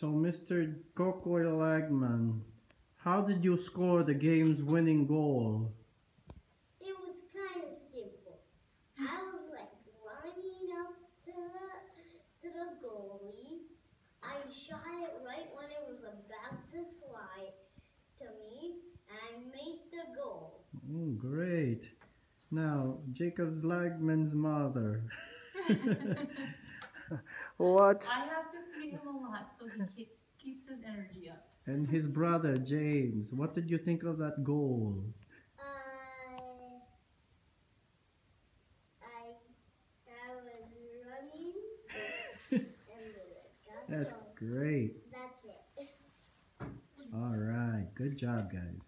So, Mr. Kokoy Lagman, how did you score the game's winning goal? It was kind of simple. I was like running up to the to the goalie. I shot it right when it was about to slide to me, and I made the goal. Oh, great. Now, Jacob's Lagman's mother. what? I have to feed him a lot so he keeps his energy up. And his brother, James. What did you think of that goal? I I I was running, and then I got That's the great. That's it. All right. Good job, guys.